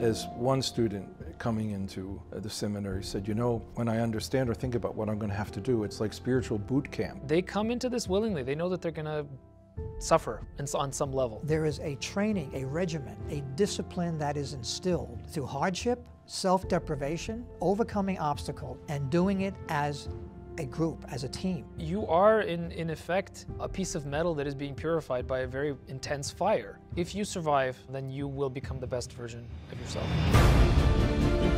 As one student coming into uh, the seminary said, you know, when I understand or think about what I'm going to have to do, it's like spiritual boot camp. They come into this willingly. They know that they're going to suffer on some level. There is a training, a regimen, a discipline that is instilled through hardship, self-deprivation, overcoming obstacles, and doing it as a group, as a team. You are, in, in effect, a piece of metal that is being purified by a very intense fire. If you survive, then you will become the best version of yourself.